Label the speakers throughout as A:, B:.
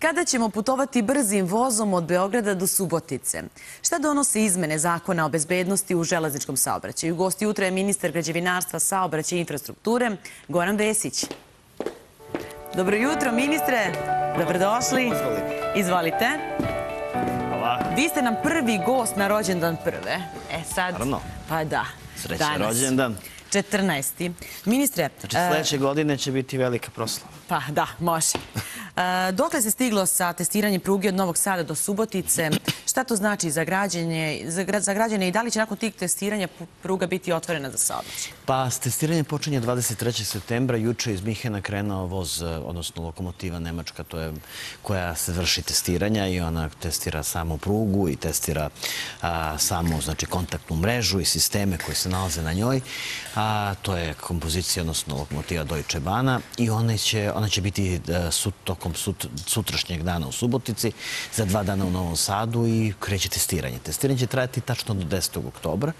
A: Kada ćemo putovati brzim vozom od Beograda do Subotice? Šta donose izmene zakona o bezbednosti u železničkom saobraćaju? Gost jutra je ministar građevinarstva, saobraćaja i infrastrukture, Goran Vesić. Dobro jutro, ministre. Dobrodošli. Izvolite.
B: Hvala.
A: Vi ste nam prvi gost na rođendan prve. E sad...
B: Naravno.
A: Pa da.
B: Srećan rođendan.
A: 14. Ministre,
B: Znači,
A: e,
B: sledeće godine će biti velika proslava.
A: Pa da, može. Dokle se stiglo sa testiranjem pruge od Novog Sada do Subotice? Šta to znači za građanje, za, za građane i da li će nakon tih testiranja pruga biti otvorena za saobraćaj?
B: Pa, testiranje počinje 23. septembra. Juče iz Mihena krenuo voz, odnosno lokomotiva Nemačka, to je koja se vrši testiranja i ona testira samu prugu i testira a, samu znači, kontaktnu mrežu i sisteme koji se nalaze na njoj. A, to je kompozicija, odnosno lokomotiva Deutsche Bahna i ona će, ona će biti e, sut, tokom sut, sutrašnjeg dana u Subotici, za dva dana u Novom Sadu i kreće testiranje. Testiranje će trajati tačno do 10. oktobra.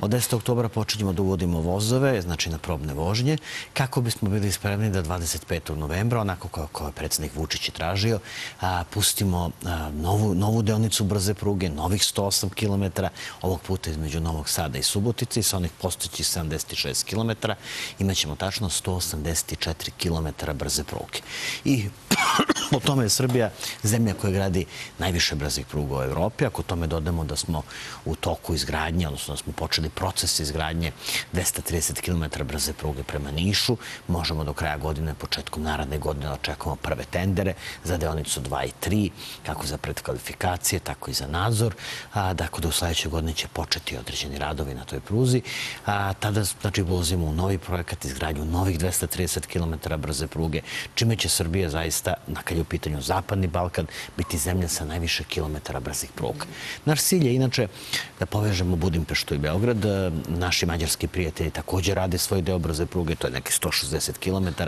B: Od 10. oktobra počinjemo da uvodimo vozove, znači na probne vožnje, kako bismo bili spremni da 25. novembra, onako kao je predsednik Vučić i tražio, a, pustimo novu, novu deonicu brze pruge, novih 108 km, ovog puta između Novog Sada i Subotice i sa onih postojećih 76 km imaćemo tačno 184 km brze pruge. I po tome je Srbija zemlja koja gradi najviše brzih pruga u Evropi. Ako tome dodamo da smo u toku izgradnje, odnosno da smo počeli proces izgradnje 230 km brze pruge prema Nišu, možemo do kraja godine, početkom naredne godine, da očekujemo prve tendere za deonicu 2 i 3, kako za predkvalifikacije, tako i za nadzor. A, dakle, da u sledećoj godini će početi određeni radovi na toj pruzi. A, tada, znači, ulazimo u novi projekat, izgradnju novih 230 km brze pruge, čime će Srbija zaista, na kad je u pitanju Zapadni Balkan, biti zemlja sa najviše kilometara brzih pruga. Naš cilj je inače da povežemo Budimpeštu i Beograd. Naši mađarski prijatelji takođe rade svoj deo brze pruge, to je neki 160 km,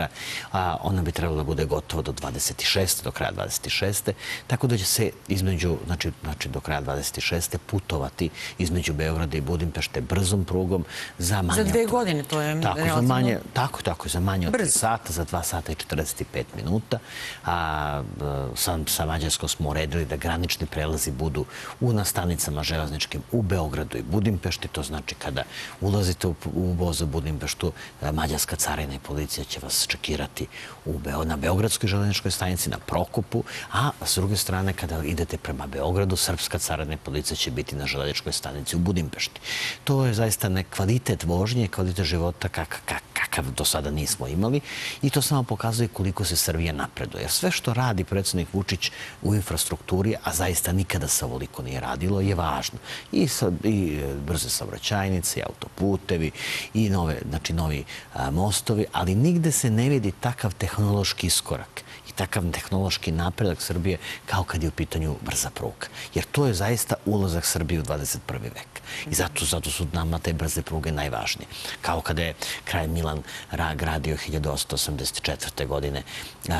B: a ona bi trebala da bude gotova do 26. do kraja 26. Tako da će se između, znači, znači do kraja 26. putovati između Beograda i Budimpešte brzom prugom za manje...
A: Za dve
B: od-
A: godine, to je
B: Tako, za
A: relativno
B: manje, tako, tako, za manje od
A: brzo.
B: 3 sata, za 2 sata i 45 minuta. A, e, sa, sa Mađarskom smo uredili da granični prelazi budu u nastanicama železničkim u Beogradu i Budimpešti. To znači kada ulazite u, u voz Budimpeštu, e, Mađarska carina i policija će vas čekirati u na Beogradskoj železničkoj stanici, na Prokopu, a s druge strane kada idete prema Beogradu, Srpska carina i policija će biti na železničkoj stanici u Budimpešti. To je zaista ne kvalitet vožnje, kvalitet života kak, kak, kakav do sada nismo imali i to samo pokazuje koliko se Srbija napreduje. Sve što radi predsednik Vučić u infrastrukturi, a zaista nikada se ovoliko nije radilo, je važno. I, sa, i e, brze saobraćajnice, i autoputevi, i nove, znači, novi mostovi, ali nigde se ne vidi takav tehnološki iskorak i takav tehnološki napredak Srbije kao kad je u pitanju brza pruga. Jer to je zaista ulazak Srbije u 21. vek. I zato, zato su nama te brze pruge najvažnije. Kao kada je kraj Milan Ra gradio 1884. godine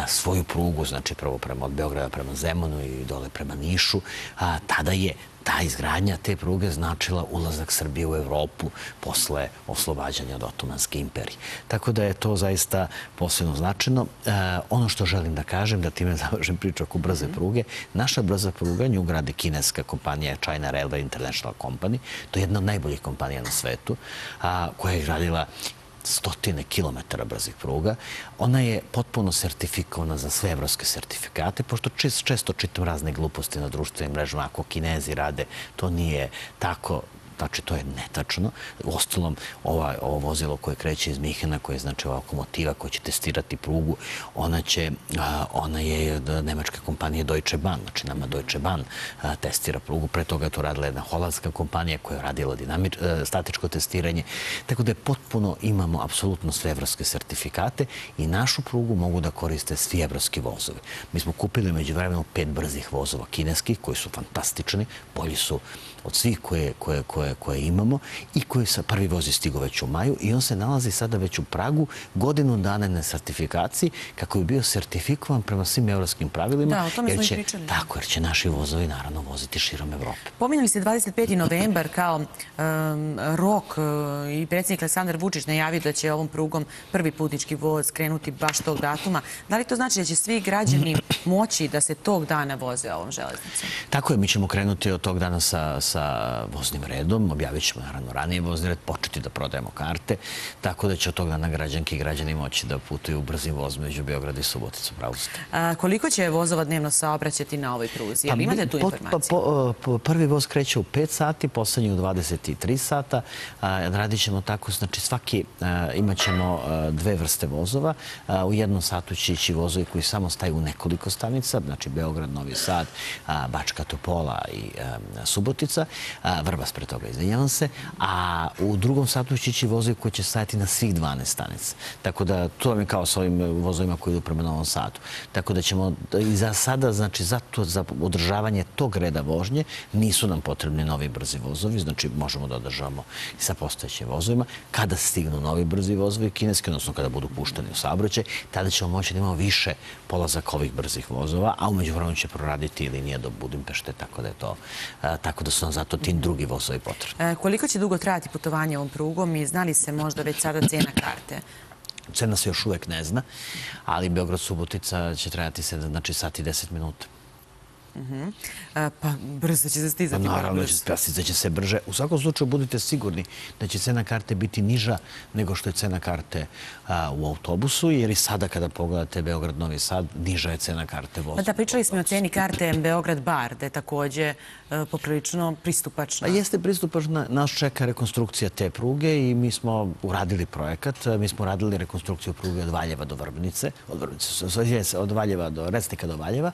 B: svoju prugu, znači prvo prema od Beograda prema Zemunu i dole prema Nišu, a, tada je ta izgradnja te pruge značila ulazak Srbije u Evropu posle oslobađanja od Otomanske imperije. Tako da je to zaista posebno značajno. E, ono što želim da kažem, da time završim priču oko brze pruge, naša brza pruga, nju grade kineska kompanija China Railway International Company, to je jedna od najboljih kompanija na svetu, a, koja je gradila stotine kilometara brzih pruga. Ona je potpuno sertifikovana za sve evropske sertifikate, pošto čest, često čitam razne gluposti na društvenim mrežama, ako kinezi rade, to nije tako, Znači, to je netačno. Ostalom, ova, ovo vozilo koje kreće iz Mihena, koje je znači ova lokomotiva koja će testirati prugu, ona će, ona je od nemačke kompanije Deutsche Bahn, znači nama Deutsche Bahn testira prugu. Pre toga to radila jedna holandska kompanija koja je radila dinamič, a, statičko testiranje. Tako da je potpuno imamo apsolutno sve evropske sertifikate i našu prugu mogu da koriste svi evropski vozovi. Mi smo kupili među vremenu pet brzih vozova kineskih koji su fantastični, bolji su od svih koje, koje, koje koje, koje imamo i koji sa prvi voz je stigo već u maju i on se nalazi sada već u Pragu godinu dana na sertifikaciji kako bi bio sertifikovan prema svim evropskim pravilima.
A: Da, o tome smo i pričali.
B: Tako, jer će naši vozovi naravno voziti širom Evrope.
A: Pominjali ste 25. novembar kao um, rok uh, i predsjednik Aleksandar Vučić najavio da će ovom prugom prvi putnički voz krenuti baš tog datuma. Da li to znači da će svi građani moći da se tog dana voze ovom železnicom?
B: Tako je, mi ćemo krenuti od tog dana sa, sa voznim redom, objavit ćemo naravno ranije vozni red, početi da prodajemo karte, tako da će od tog dana građanki i građani moći da putuju u brzi voz među Beograda i ste.
A: A, koliko će vozova dnevno saobraćati na ovoj pruzi?
B: Pa
A: imate tu informaciju?
B: Po- po- prvi voz kreće u 5 sati, poslednji u 23 sata. A, Radit ćemo tako, znači svaki a, imat ćemo dve vrste vozova. U jednom satu će ići vozovi koji samo staju u nekoliko stanica, znači Beograd, Novi Sad, Bačka Topola i Subotica, Vrbas pre toga, izvinjavam se. A u drugom satu će vozovi koji će stajati na svih 12 stanica. Tako da to vam je kao sa ovim vozovima koji idu prema Novom Sadu. Tako da ćemo i za sada, znači za, to, za održavanje tog reda vožnje nisu nam potrebni novi brzi vozovi, znači možemo da održavamo i sa postojećim vozovima. Kada stignu novi brzi vozovi kineski, odnosno kada budu pušteni u saobraćaj, tada ćemo moći da imamo više polazak ovih brzih vozova, a umeđu vremenu će proraditi linija do Budimpešte, tako da je to, tako da su nam zato ti drugi vozovi potrebni.
A: E, koliko će dugo trajati putovanje ovom prugom i znali se možda već sada cena karte?
B: Cena se još uvek ne zna, ali Beograd-Subotica će trajati se, znači, sat i 10 minuta.
A: E, pa brzo će se
B: Pa
A: stizati.
B: naravno će, da će se brže. U svakom slučaju budite sigurni da će cena karte biti niža nego što je cena karte a, u autobusu, jer i sada kada pogledate Beograd-Novi Sad, niža je cena karte voza.
A: Pa da, pričali smo o ceni karte Beograd-Bar, da je takođe e, poprilično pristupačna.
B: Pa jeste pristupačna, nas čeka rekonstrukcija te pruge i mi smo uradili projekat. Mi smo uradili rekonstrukciju pruge od Valjeva do Vrbnice, od, Vrbnice, od Valjeva do Resnika do Valjeva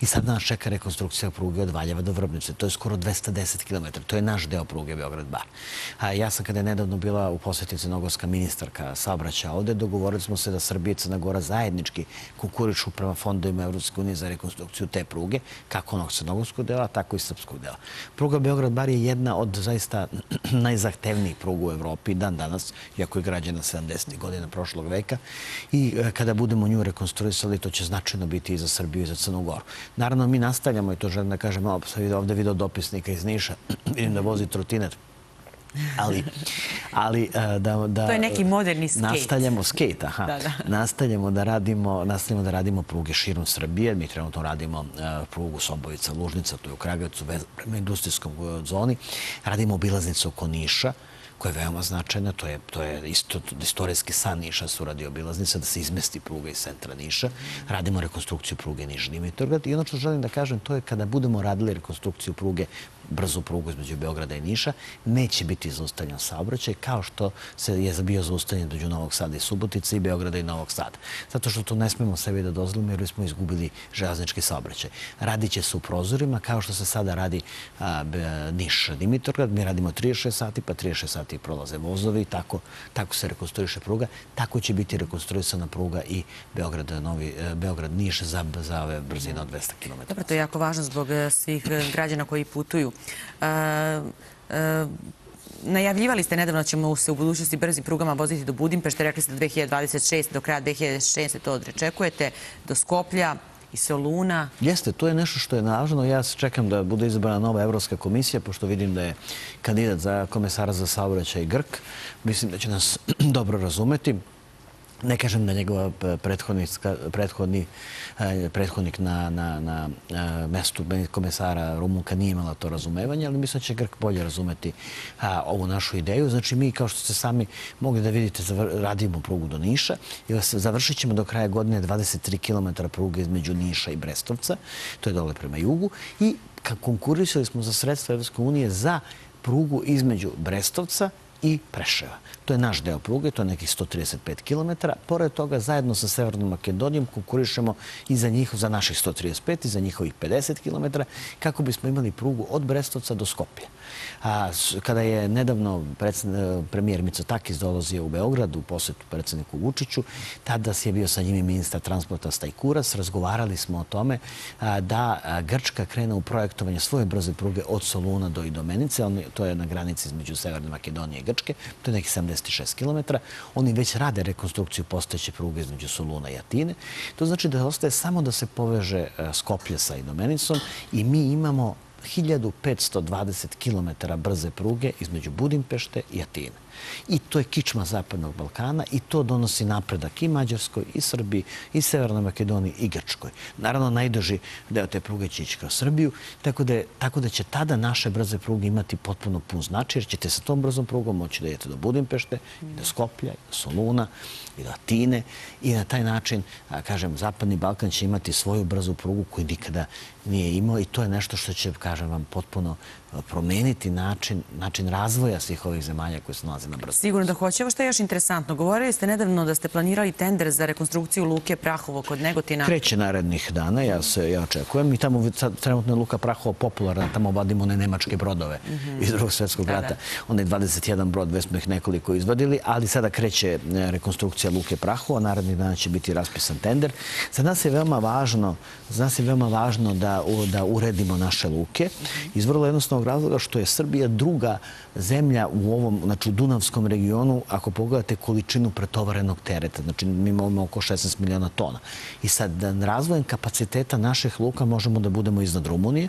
B: i sad nas čeka rekonstrukcija pruge od Valjeva do Vrbnice. To je skoro 210 km. To je naš deo pruge Beograd-Bar. Ja sam kada je nedavno bila u poseti Crnogorska ministarka saobraćaja ovde, dogovorili smo se da Srbija i Crna Gora zajednički konkurišu prema fondovima Evropske unije za rekonstrukciju te pruge, kako onog crnogorskog dela, tako i srpskog dela. Pruga Beograd-Bar je jedna od zaista najzahtevnijih pruga u Evropi dan danas, iako je građena 70. godina prošlog veka. I e, kada budemo nju rekonstruisali, to će značajno biti i za Srbiju i za Crnu Goru. Naravno, mi nastavljamo, i to želim da kažem, malo sam ovde video dopisnika iz Niša, vidim da vozi trotinet, ali, ali e, da, da...
A: To je neki moderni skejt.
B: Nastavljamo skejt, aha.
A: Da, da.
B: Nastavljamo da radimo, nastavljamo da radimo pruge širom Srbije. Mi trenutno radimo e, prugu Sobovica, Lužnica, to je u Kragujevcu, prema industrijskom e, zoni. Radimo obilaznicu oko Niša koja je veoma značajna, to je, to je isto, istorijski san Niša su radi obilaznica, da se izmesti pruga iz centra Niša. Radimo rekonstrukciju pruge Niš-Dimitrovgrad i ono što želim da kažem, to je kada budemo radili rekonstrukciju pruge brzu prugu između Beograda i Niša, neće biti zaustavljan saobraćaj, kao što se je bio zaustavljen među Novog Sada i Subotice i Beograda i Novog Sada. Zato što to ne smemo sebi da dozvolimo jer smo izgubili železnički saobraćaj. Radit će se u prozorima, kao što se sada radi Niš Dimitrovgrad, mi radimo 36 sati, pa 36 sati prolaze vozovi, tako, tako se rekonstruiše pruga, tako će biti rekonstruisana pruga i Beograd, e, Beograd Niš za, za ove brzine od 200 km.
A: Dobro, to je jako važno zbog e, svih e, građana koji putuju. E, e, najavljivali ste nedavno da ćemo se u budućnosti brzim prugama voziti do Budimpešte. Rekli ste do 2026, do kraja 2006 to odrečekujete, do Skoplja i Soluna.
B: Jeste, to je nešto što je važno. Ja čekam da bude izabrana nova Evropska komisija, pošto vidim da je kandidat za komesara za saobraćaj Grk. Mislim da će nas dobro razumeti. Ne kažem da njegova prethodnica- prethodni, eh, prethodnik na, na, na eh, mestu komesara Rumunka nije imala to razumevanje, ali mislim da će Grk bolje razumeti ovu našu ideju. Znači mi, kao što ste sami mogli da vidite, radimo prugu do Niša i završit ćemo do kraja godine 23 km pruge između Niša i Brestovca, to je dole prema jugu, i konkurisali smo za sredstva Evropske unije za prugu između Brestovca i Preševa. To je naš deo pruge, to je nekih 135 km. Pored toga, zajedno sa Severnom Makedonijom konkurišemo i za njih, za naših 135 i za njihovih 50 km, kako bismo imali prugu od Brestovca do Skopje. A, kada je nedavno premijer Mitsotakis dolazio u Beograd u posetu predsedniku Vučiću, tada je bio sa njim i ministar transporta Stajkuras. Razgovarali smo o tome da Grčka krene u projektovanje svoje brze pruge od Soluna do Idomenice. To je na granici između Severne Makedonije i Grčke. To je neki 76 km. Oni već rade rekonstrukciju postojeće pruge između Soluna i Atine. To znači da ostaje samo da se poveže Skoplje sa Idomenicom i mi imamo 1520 km brze pruge između Budimpešte i Atine. I to je kičma Zapadnog Balkana i to donosi napredak i Mađarskoj, i Srbiji, i Severnoj Makedoniji, i Grčkoj. Naravno, najduži deo te pruge će ići kroz Srbiju, tako da, tako da će tada naše brze pruge imati potpuno pun značaj, jer ćete sa tom brzom prugom moći da idete do Budimpešte, i do Skoplja, i do Soluna, i do Atine i na taj način, kažem, Zapadni Balkan će imati svoju brzu prugu koju nikada nije imao i to je nešto što će, kažem vam, potpuno promeniti način, način razvoja svih ovih zemalja koje se nalaze na brzu.
A: Sigurno da hoće. Evo što je još interesantno. Govorili ste nedavno da ste planirali tender za rekonstrukciju Luke Prahovo kod Negotina.
B: Kreće narednih dana, ja se ja očekujem. I tamo sad, trenutno je Luka Prahovo popularna, tamo vadimo one nemačke brodove mm iz drugog svetskog da, rata. Da. Onda je 21 brod, već smo ih nekoliko izvadili, ali sada kreće e, rekonstrukcija Luke Prahovo, narednih dana će biti raspisan tender. Za nas je veoma važno, za nas je veoma važno da, da uredimo naše luke iz vrlo jednostavnog razloga što je Srbija druga zemlja u ovom, znači u Dunavskom regionu, ako pogledate količinu pretovarenog tereta, znači mi imamo oko 16 miliona tona. I sad, da razvojem kapaciteta naših luka možemo da budemo iznad Rumunije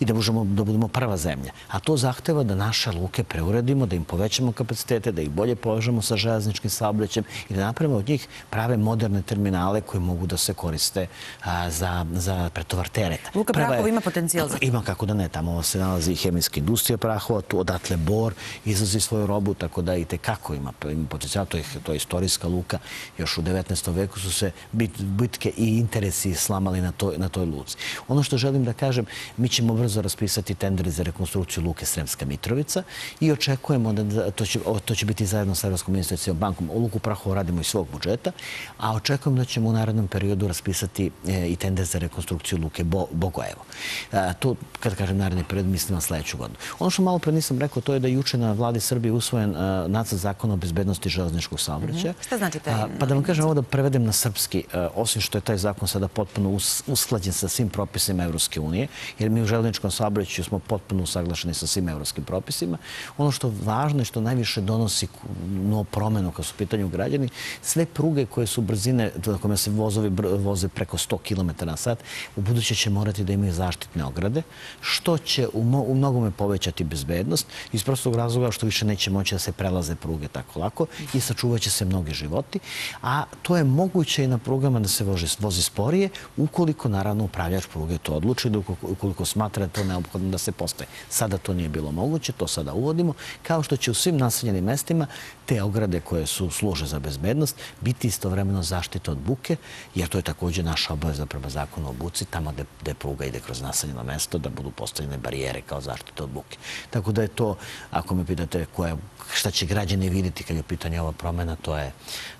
B: i da možemo da budemo prva zemlja. A to zahteva da naše luke preuredimo, da im povećamo kapacitete, da ih bolje povežemo sa železničkim saobraćajem i da napravimo od njih prave moderne terminale koje mogu da se koriste a, za, za pretovar tereta.
A: Luka Prahova ima potencijal za to?
B: Ima kako da ne. Tamo se nalazi hemijska industrija Prahova, tu odatle Bor izlazi svoju robu, tako da i tekako ima, ima potencijal. To je, to je istorijska luka. Još u 19. veku su se bit, bitke i interesi slamali na, to, na toj luci. Ono što želim da kažem, mi ćemo brzo raspisati tendere za rekonstrukciju luke Sremska Mitrovica i očekujemo da to će, to će biti zajedno sa Evropskom investicijom bankom. O luku Prahova radimo iz svog budžeta, a očekujem da ćemo u narednom periodu raspisati e, i tender za rekonstrukciju luke Bo, Bogojevo. A, to, kad kažem naredni period, mislim na sledeću godinu. Ono što malo pre nisam rekao, to je da je juče na vladi Srbije usvojen uh, nacrt zakona o bezbednosti železničkog saobraćaja.
A: Mm -hmm. Šta znači taj? Uh,
B: pa da vam kažem ovo da prevedem na srpski, uh, osim što je taj zakon sada potpuno us, usklađen sa svim propisima Evropske unije, jer mi u železničkom saobraćaju smo potpuno usaglašeni sa svim evropskim propisima. Ono što važno je što najviše donosi no promenu kad su u pitanju građani, sve pruge koje su brzine, na kome se vozovi voze preko 100 km na sat, u buduće će morati da imaju zaštitne ograde, što će u, u mnogome povećati bezbednost iz prostog razloga što više neće moći da se prelaze pruge tako lako i sačuvaće se mnogi životi, a to je moguće i na prugama da se vozi, vozi sporije ukoliko naravno upravljač pruge to odluči, da ukoliko smatra da to neophodno da se postoje. Sada to nije bilo moguće, to sada uvodimo, kao što će u svim naseljenim mestima te ograde koje su služe za bezbednost biti istovremeno zaštita od buke, jer to je takođe naša obaveza prema zakonu o buci, tamo gde pruga ide kroz naseljeno mesto, da budu postavljene barijere kao zaštita od buke. Tako da je to, ako me pitate koje, šta će građani vidjeti kad je u pitanju ova promena, to je,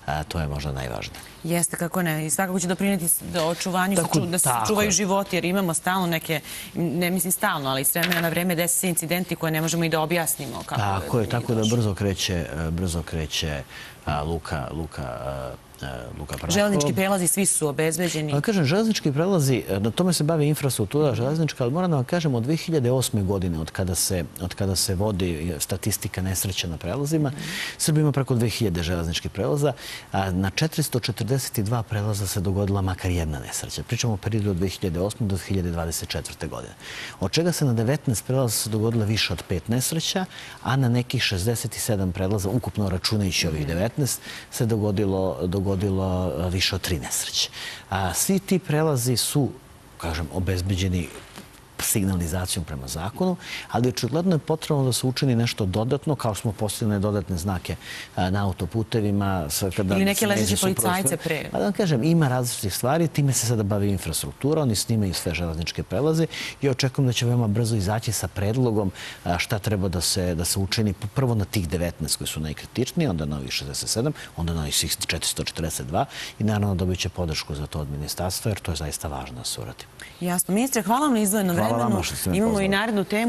B: a, to je možda najvažnije.
A: Jeste, kako ne. I svakako će doprineti do očuvanju, tako, da se čuvaju životi, jer imamo stalno neke, ne mislim stalno, ali s vremena na vreme desi se incidenti koje ne možemo i da objasnimo. Kako
B: tako je, tako da brzo kreće, brzo kreće Luka, Luka Luka Prahova.
A: Železnički prelazi svi su obezbeđeni?
B: Pa kažem, železnički prelazi, e, na tome se bavi infrastruktura železnička, ali moram da vam kažem, od 2008. godine, od kada se, od kada se vodi statistika nesreća na prelazima, Srbija ima preko 2000 železničkih prelaza, a na 442 prelaza se dogodila makar jedna nesreća. Pričamo o periodu od 2008. do 2024. godine. Od čega se na 19 prelaza se dogodila više od pet nesreća, a na nekih 67 prelaza, ukupno računajući ovih 19, se dogodilo, dogodilo dogodilo više od tri nesreće. Svi ti prelazi su, kažem, obezbeđeni signalizacijom prema zakonu, ali očigledno je potrebno da se učini nešto dodatno, kao smo postavili dodatne znake na autoputevima. kada
A: Ili neke
B: se
A: ležeće policajce pre.
B: Pa da vam kažem, ima različitih stvari, time se sada bavi infrastruktura, oni snimaju sve železničke prelaze i očekujem da će veoma brzo izaći sa predlogom šta treba da se, da se učini prvo na tih 19 koji su najkritičniji, onda na ovih 67, onda na ovih svih 442 i naravno dobit će podršku za to od ministarstva jer to je zaista važno da se uradi.
A: Jasno. Ministre, hvala vam na izdvojenom
B: Hvala vama
A: vremenu.
B: što ste me
A: Imamo i narednu temu.